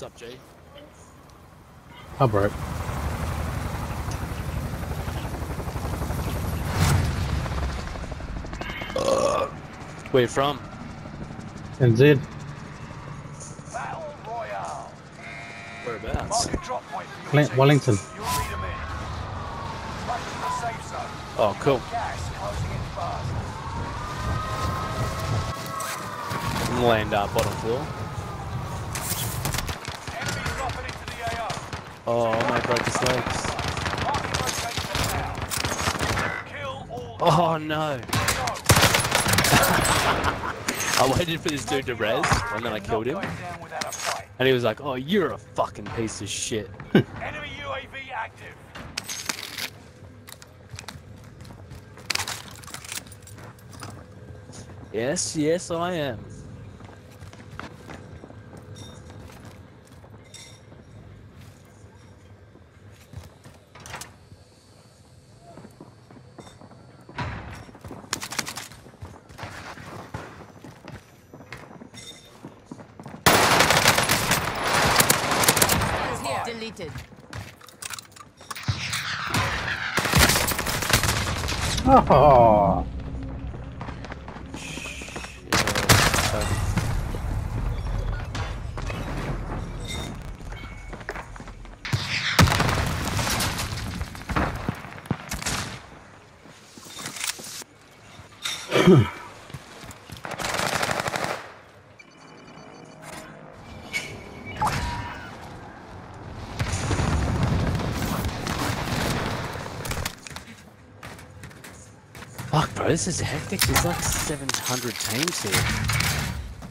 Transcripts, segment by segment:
What's up, G? I broke. Where you from? NZ. Battle Royale. Whereabouts? Mark drop point for your Len- team. Wellington. You'll need 'em in. Back to the safe zone. Oh, cool. Gas closing in fast. Land uh, bottom floor. Oh, oh I might broke his legs. Marking location now. Kill all. Oh no! I waited for this dude to res, and then I killed him. Not going down without a fight. And he was like, "Oh, you're a fucking piece of shit." Enemy UAV active. yes, yes, I am. Is Deleted. Oh, Fuck, bro, this is hectic. There's like 700 teams here.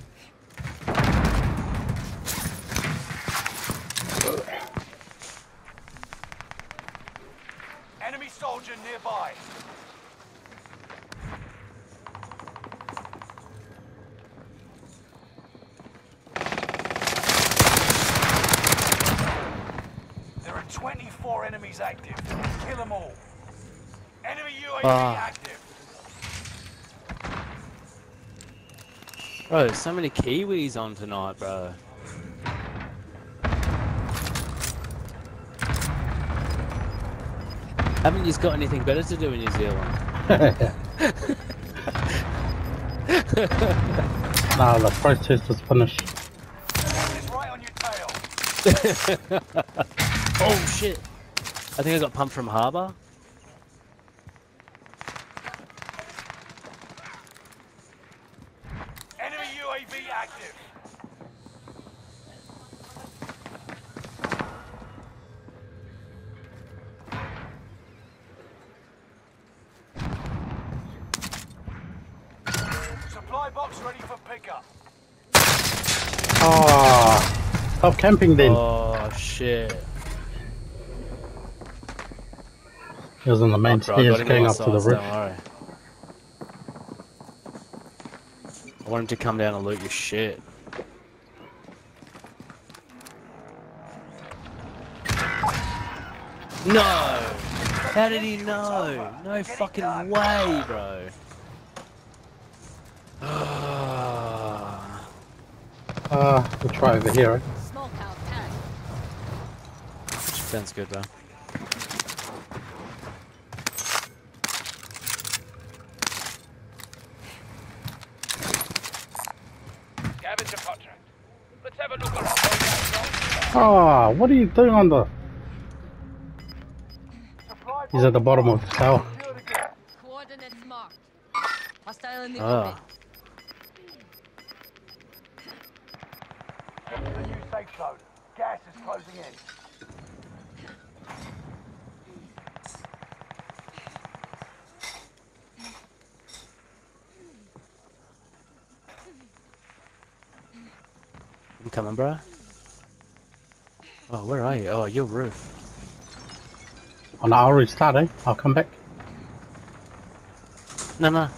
Enemy soldier nearby. There are 24 enemies active. Kill them all. Enemy UAV Ah. active. Bro, there's so many Kiwis on tonight, bro. Haven't you got anything better to do in New Zealand? nah, the protest is finished. Right on your tail. Oh shit! I think I got pumped from harbour. Supply box ready for pickup. Oh, stop camping then. Oh shit! He was on the main Oh, bro, stairs got going up to the roof. Don't worry. I want him to come down and loot your shit. No! How did he know? No fucking way, bro. Uh, we'll try over here. eh? Sounds good, bro. Scavenger contract. Let's have a look around. Oh, what are you doing on the... He's at the bottom of the tower. Coordinates marked. Hostile in the Ah. Safe zone. Gas is closing in. I'm coming, bro. Oh, where are you? Oh, your roof. Oh, no, I'll restart, eh? I'll come back. No, no.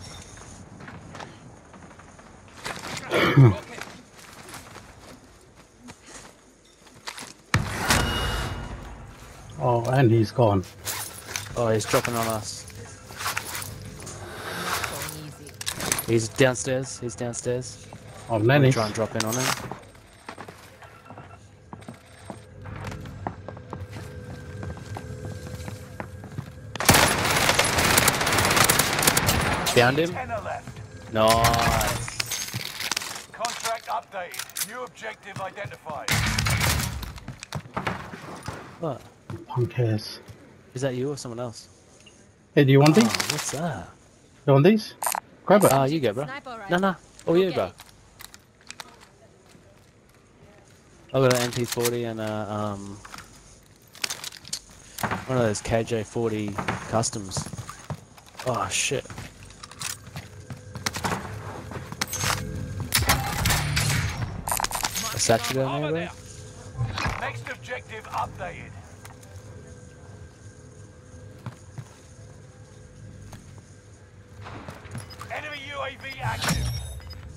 Oh, and he's gone. Oh, he's dropping on us. He's downstairs. He's downstairs. Oh, I've managed. Try and drop in on him. Found him. Nice. Contract updated. New objective identified. What? Punk ass. Is that you or someone else? Hey, do you want Oh, these? what's that? You want these? Grab it. Ah, you go, bro. Sniper No, no. Oh, you, Okay. bro. I've got an MP40 and a, um, one of those KJ40 customs. Oh, shit. A satchel down there, bro? Next objective updated. Enemy UAV active.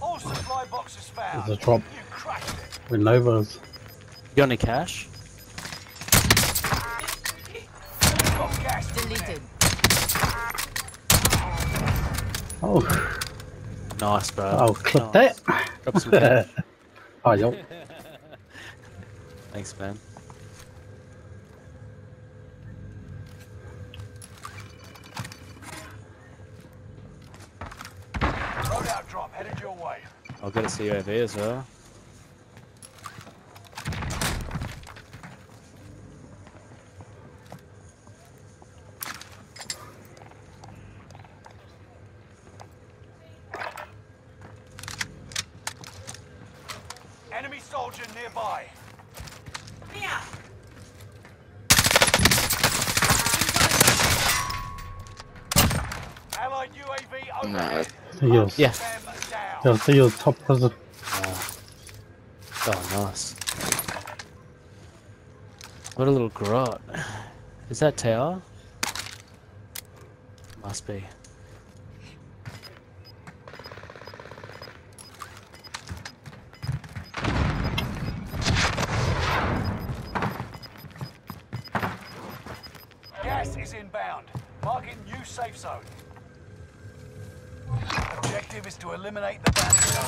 All supply boxes found. There's a drop. You crushed it. With Novas. You got any cash? Got gas Deleted. Oh, Nice, bro. oh, clip Nice. that. Drop some cash. oh, yo. Thanks, man. Loadout drop headed your way. I'll get a COV as well. Enemy soldier nearby. Allied UAV overhead. See yours. Yeah. Them down. Yo, see your top prison. Ah. Oh, nice. What a little grot. Is that tower? Must be. Gas is inbound. Marking new safe zone. Objective is to eliminate the bounty zone.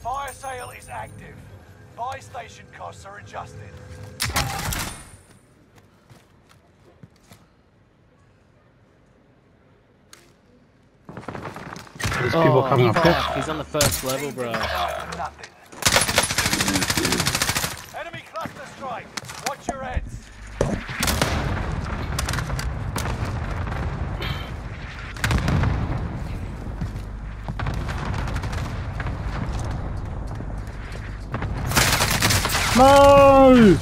Fire sale is active. Buy station costs are adjusted. There's people oh, coming up here. He's on the first level, bro. Fire for nothing. Enemy cluster strike. Watch your heads. No!